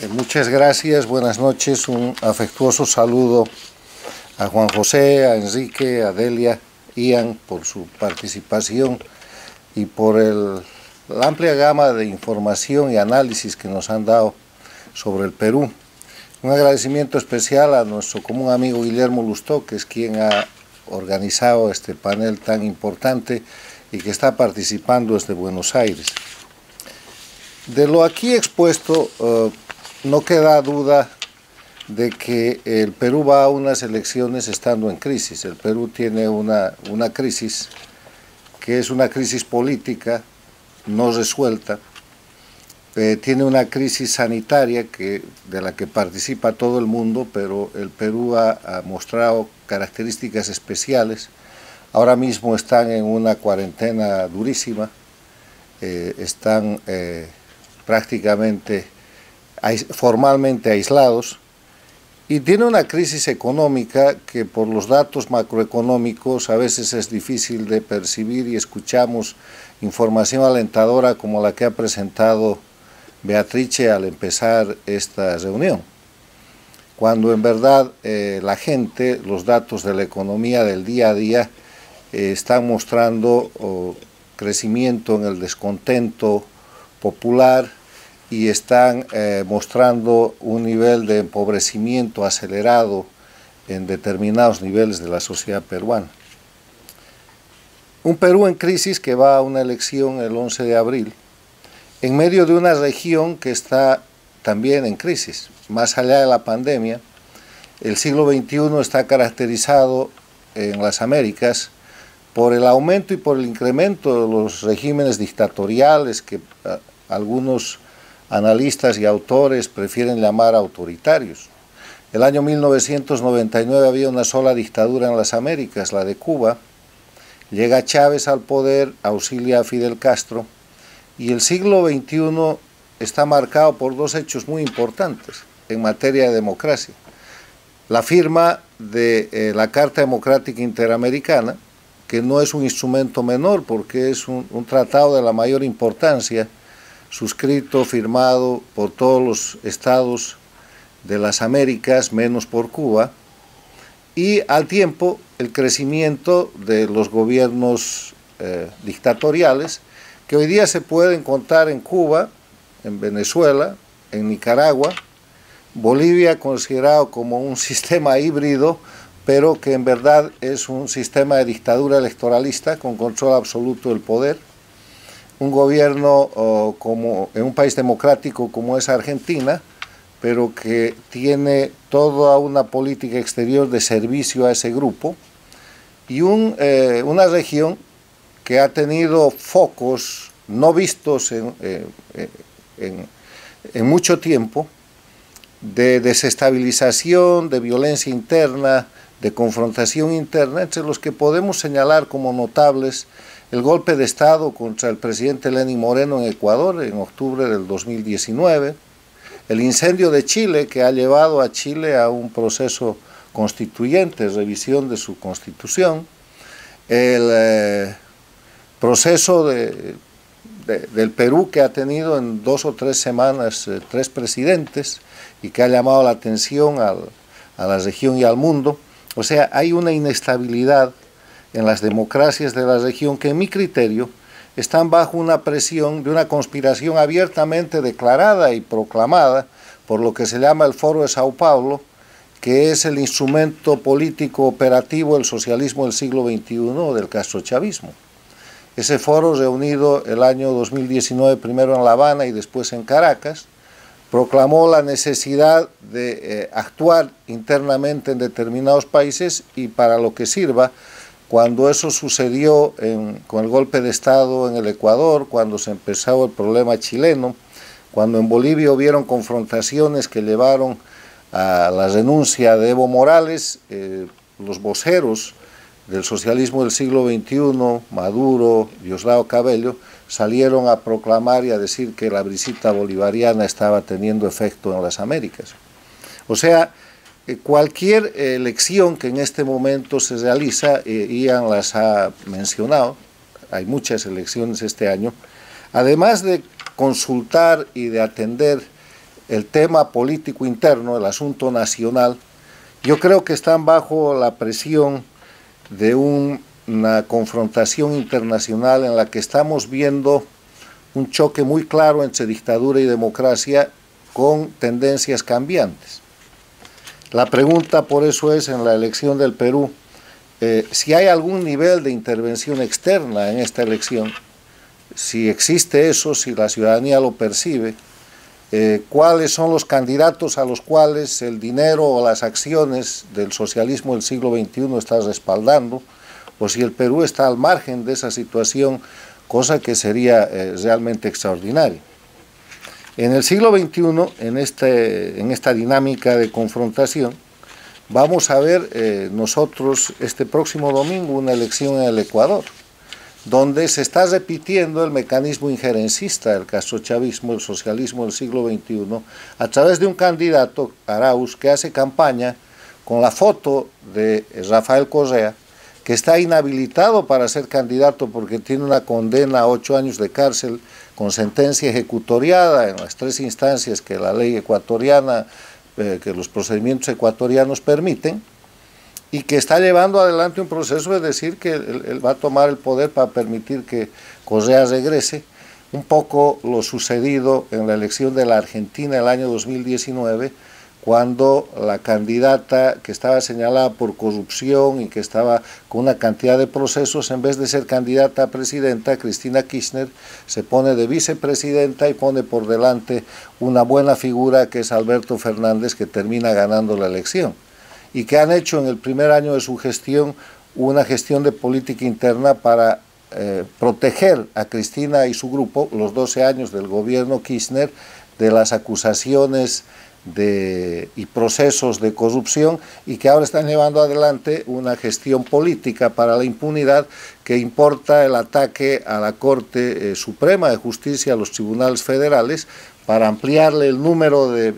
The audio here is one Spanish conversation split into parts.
Eh, muchas gracias, buenas noches, un afectuoso saludo a Juan José, a Enrique, a Delia, Ian por su participación y por la amplia gama de información y análisis que nos han dado sobre el Perú. Un agradecimiento especial a nuestro común amigo Guillermo Lustó, que es quien ha organizado este panel tan importante y que está participando desde Buenos Aires. De lo aquí expuesto, eh, no queda duda de que el Perú va a unas elecciones estando en crisis. El Perú tiene una, una crisis que es una crisis política no resuelta, eh, tiene una crisis sanitaria que, de la que participa todo el mundo, pero el Perú ha, mostrado características especiales. Ahora mismo están en una cuarentena durísima, eh, están eh, prácticamente formalmente aislados y tiene una crisis económica que por los datos macroeconómicos a veces es difícil de percibir y escuchamos información alentadora como la que ha presentado Beatrice al empezar esta reunión. Cuando en verdad eh, la gente, los datos de la economía del día a día eh, están mostrando crecimiento en el descontento popular, y están eh, mostrando un nivel de empobrecimiento acelerado en determinados niveles de la sociedad peruana. Un Perú en crisis que va a una elección el 11 de abril, en medio de una región que está también en crisis. Más allá de la pandemia, el siglo XXI está caracterizado en las Américas por el aumento y por el incremento de los regímenes dictatoriales que algunos analistas y autores prefieren llamar autoritarios. El año 1999 había una sola dictadura en las Américas, la de Cuba. Llega Chávez al poder, auxilia a Fidel Castro y el siglo XXI está marcado por dos hechos muy importantes en materia de democracia. La firma de eh, la Carta Democrática Interamericana, que no es un instrumento menor porque es un tratado de la mayor importancia suscrito, firmado por todos los estados de las Américas, menos por Cuba, y al tiempo el crecimiento de los gobiernos eh, dictatoriales que hoy día se pueden contar en Cuba, en Venezuela, en Nicaragua, Bolivia considerado como un sistema híbrido, pero que en verdad es un sistema de dictadura electoralista con control absoluto del poder, un gobierno como en un país democrático como es Argentina, pero que tiene toda una política exterior de servicio a ese grupo, y eh, una región que ha tenido focos no vistos eh, en, en mucho tiempo de desestabilización, de violencia interna, de confrontación interna, entre los que podemos señalar como notables el golpe de Estado contra el presidente Lenín Moreno en Ecuador en octubre del 2019, el incendio de Chile que ha llevado a Chile a un proceso constituyente, revisión de su constitución, el eh, proceso del Perú que ha tenido en dos o tres semanas eh, tres presidentes y que ha llamado la atención a la región y al mundo. O sea, hay una inestabilidad en las democracias de la región que en mi criterio están bajo una presión de una conspiración abiertamente declarada y proclamada por lo que se llama el Foro de Sao Paulo, que es el instrumento político operativo del socialismo del siglo XXI del castrochavismo. Ese foro reunido el año 2019 primero en La Habana y después en Caracas, proclamó la necesidad de eh, actuar internamente en determinados países y para lo que sirva cuando eso sucedió con el golpe de Estado en el Ecuador, cuando se empezó el problema chileno, cuando en Bolivia hubieron confrontaciones que llevaron a la renuncia de Evo Morales, eh, los voceros del socialismo del siglo XXI, Maduro, Dioslao Cabello, salieron a proclamar y a decir que la visita bolivariana estaba teniendo efecto en las Américas. O sea, cualquier elección que en este momento se realiza, eh, Ian las ha mencionado, hay muchas elecciones este año, además de consultar y de atender el tema político interno, el asunto nacional, yo creo que están bajo la presión de una confrontación internacional en la que estamos viendo un choque muy claro entre dictadura y democracia con tendencias cambiantes. La pregunta por eso es en la elección del Perú, eh, si hay algún nivel de intervención externa en esta elección, si existe eso, si la ciudadanía lo percibe, eh, cuáles son los candidatos a los cuales el dinero o las acciones del socialismo del siglo XXI está respaldando, o si el Perú está al margen de esa situación, cosa que sería eh, realmente extraordinaria. En el siglo XXI, en, este, en esta dinámica de confrontación, vamos a ver eh, nosotros este próximo domingo una elección en el Ecuador donde se está repitiendo el mecanismo injerencista del castrochavismo, el socialismo del siglo XXI, a través de un candidato, Arauz, que hace campaña con la foto de Rafael Correa, que está inhabilitado para ser candidato porque tiene una condena a ocho años de cárcel con sentencia ejecutoriada en las tres instancias que la ley ecuatoriana, eh, que los procedimientos ecuatorianos permiten, y que está llevando adelante un proceso de decir que él, va a tomar el poder para permitir que Correa regrese, un poco lo sucedido en la elección de la Argentina el año 2019, cuando la candidata que estaba señalada por corrupción y que estaba con una cantidad de procesos, en vez de ser candidata a presidenta, Cristina Kirchner se pone de vicepresidenta y pone por delante una buena figura que es Alberto Fernández, que termina ganando la elección. Y que han hecho en el primer año de su gestión una gestión de política interna para eh, proteger a Cristina y su grupo, los 12 años del gobierno Kirchner, de las acusaciones de, y procesos de corrupción y que ahora están llevando adelante una gestión política para la impunidad que importa el ataque a la Corte eh, Suprema de Justicia, a los tribunales federales, para ampliarle el número de,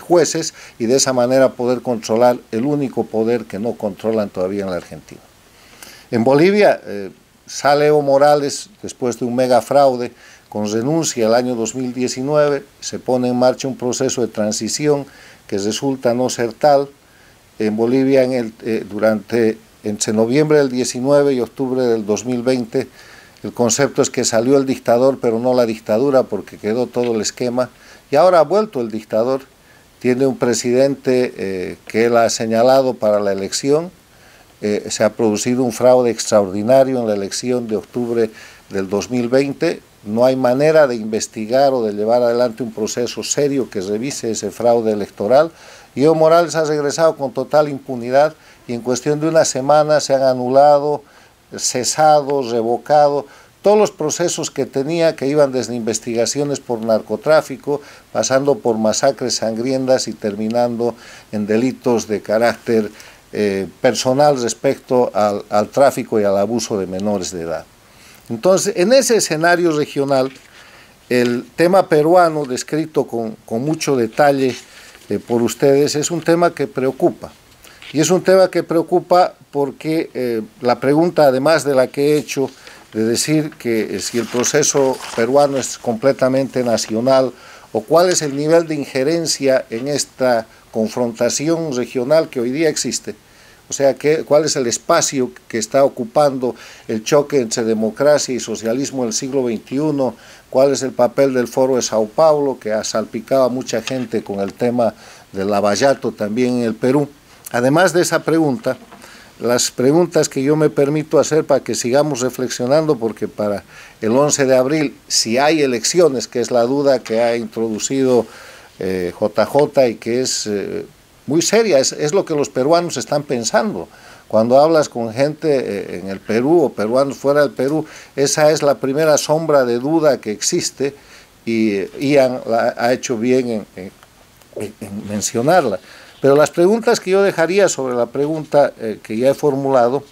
jueces y de esa manera poder controlar el único poder que no controlan todavía en la Argentina. En Bolivia eh, sale Evo Morales después de un mega fraude con renuncia el año 2019, se pone en marcha un proceso de transición que resulta no ser tal. En Bolivia en el, eh, durante entre noviembre del 19 y octubre del 2020 el concepto es que salió el dictador, pero no la dictadura, porque quedó todo el esquema. Y ahora ha vuelto el dictador. Tiene un presidente eh, que él ha señalado para la elección. Eh, se ha producido un fraude extraordinario en la elección de octubre del 2020. No hay manera de investigar o de llevar adelante un proceso serio que revise ese fraude electoral. Y Evo Morales ha regresado con total impunidad y en cuestión de una semana se han anulado cesado, revocado, todos los procesos que tenía que iban desde investigaciones por narcotráfico, pasando por masacres sangrientas y terminando en delitos de carácter eh, personal respecto al, al, tráfico y al abuso de menores de edad. Entonces, en ese escenario regional, el tema peruano, descrito con, con mucho detalle eh, por ustedes, es un tema que preocupa. Y es un tema que preocupa porque eh, la pregunta, además de la que he hecho, de decir que eh, si el proceso peruano es completamente nacional o cuál es el nivel de injerencia en esta confrontación regional que hoy día existe, o sea, que, cuál es el espacio que está ocupando el choque entre democracia y socialismo del siglo XXI, cuál es el papel del Foro de Sao Paulo, que ha salpicado a mucha gente con el tema del lavallato también en el Perú. Además de esa pregunta, las preguntas que yo me permito hacer para que sigamos reflexionando, porque para el 11 de abril, si hay elecciones, que es la duda que ha introducido JJ eh, y que es eh, muy seria, es, lo que los peruanos están pensando. Cuando hablas con gente eh, en el Perú o peruanos fuera del Perú, esa es la primera sombra de duda que existe y Ian ha hecho bien en mencionarla. Pero las preguntas que yo dejaría sobre la pregunta eh, que ya he formulado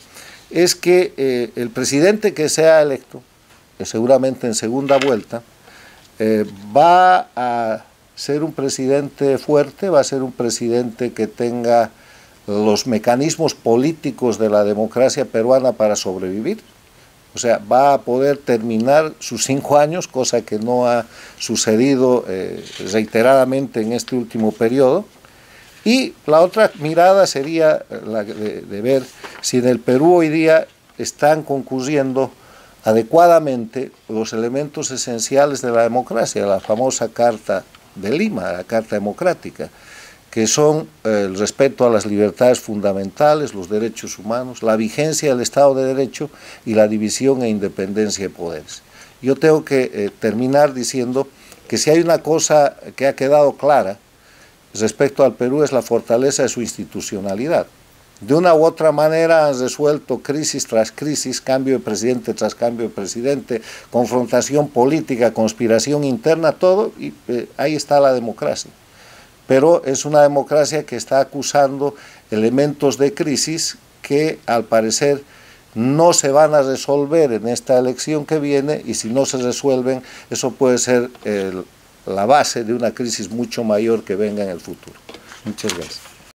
es que eh, el presidente que sea electo, seguramente en segunda vuelta, eh, va a ser un presidente fuerte, va a ser un presidente que tenga los mecanismos políticos de la democracia peruana para sobrevivir. O sea, va a poder terminar sus cinco años, cosa que no ha sucedido eh, reiteradamente en este último periodo. Y la otra mirada sería la de, de ver si en el Perú hoy día están concurriendo adecuadamente los elementos esenciales de la democracia, la famosa Carta de Lima, la Carta Democrática, que son eh, el respeto a las libertades fundamentales, los derechos humanos, la vigencia del Estado de Derecho y la división e independencia de poderes. Yo tengo que eh, terminar diciendo que si hay una cosa que ha quedado clara respecto al Perú es la fortaleza de su institucionalidad de una u otra manera han resuelto crisis tras crisis, cambio de presidente tras cambio de presidente, confrontación política, conspiración interna, todo, y eh, ahí está la democracia. Pero es una democracia que está acusando elementos de crisis que al parecer no se van a resolver en esta elección que viene y si no se resuelven, eso puede ser la base de una crisis mucho mayor que venga en el futuro. Muchas gracias.